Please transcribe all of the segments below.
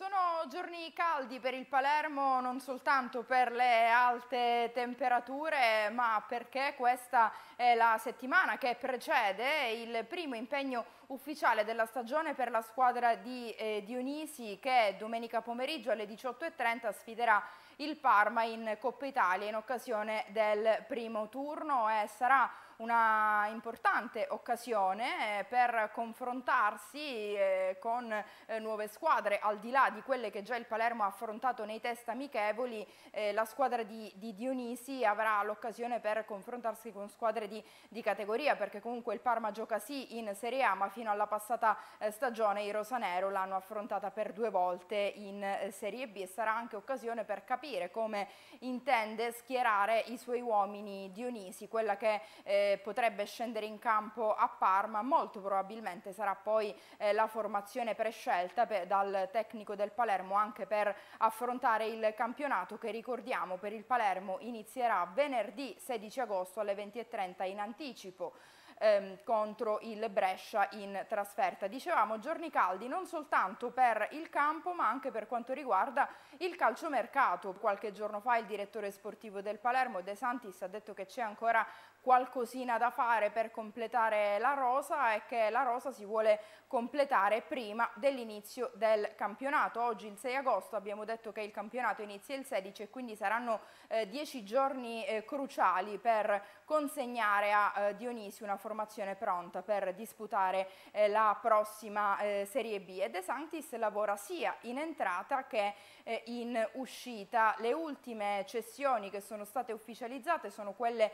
Sono giorni caldi per il Palermo non soltanto per le alte temperature ma perché questa è la settimana che precede il primo impegno ufficiale della stagione per la squadra di eh, Dionisi che domenica pomeriggio alle 18.30 sfiderà il Parma in Coppa Italia in occasione del primo turno e sarà una importante occasione eh, per confrontarsi eh, con eh, nuove squadre al di là di quelle che già il Palermo ha affrontato nei test amichevoli la squadra di, di Dionisi avrà l'occasione per confrontarsi con squadre di, di, categoria perché comunque il Parma gioca sì in Serie A ma fino alla passata stagione i rosanero l'hanno affrontata per due volte in Serie B e sarà anche occasione per capire come intende schierare i suoi uomini Dionisi, quella che eh, potrebbe scendere in campo a Parma, molto probabilmente sarà poi eh, la formazione prescelta per, dal tecnico del Palermo anche per affrontare il campionato che ricordiamo per il Palermo inizierà venerdì 16 agosto alle 20.30 in anticipo ehm, contro il Brescia in trasferta. Dicevamo giorni caldi non soltanto per il campo ma anche per quanto riguarda il calciomercato. Qualche giorno fa il direttore sportivo del Palermo De Santis ha detto che c'è ancora qualcosina da fare per completare la rosa e che la rosa si vuole completare prima dell'inizio del campionato. Oggi il 6 agosto abbiamo detto che il campionato inizia il 16 e quindi saranno eh, dieci giorni eh, cruciali per consegnare a eh, Dionisi una formazione pronta per disputare eh, la prossima eh, Serie B. E De Santis lavora sia in entrata che eh, in uscita. Le ultime cessioni che sono state ufficializzate sono quelle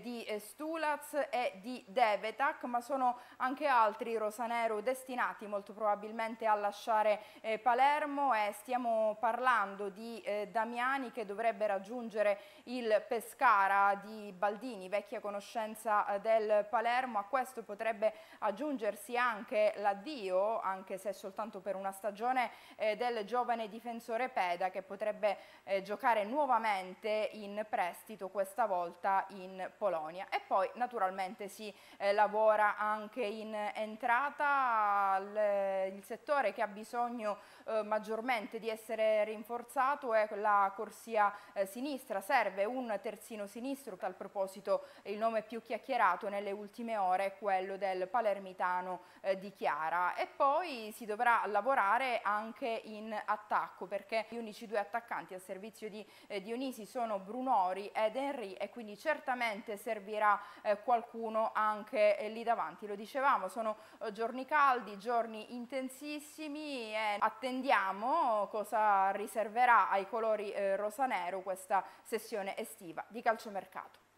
di Stulaz e di Devetac, ma sono anche altri rosanero destinati molto probabilmente a lasciare eh, Palermo. E stiamo parlando di eh, Damiani che dovrebbe raggiungere il Pescara di Baldini, vecchia conoscenza eh, del Palermo, a questo potrebbe aggiungersi anche l'addio, anche se soltanto per una stagione, eh, del giovane difensore Peda che potrebbe eh, giocare nuovamente in prestito, questa volta in Polonia. E poi naturalmente si eh, lavora anche in entrata, il, il settore che ha bisogno eh, maggiormente di essere rinforzato è la corsia eh, sinistra, serve un terzino sinistro, tal proposito il nome più chiacchierato nelle ultime ore è quello del palermitano eh, di Chiara e poi si dovrà lavorare anche in attacco perché gli unici due attaccanti al servizio di eh, Dionisi sono Brunori ed Henry e quindi certamente servirà servirà eh, qualcuno anche eh, lì davanti. Lo dicevamo, sono eh, giorni caldi, giorni intensissimi e attendiamo cosa riserverà ai colori eh, rosanero questa sessione estiva di calciomercato.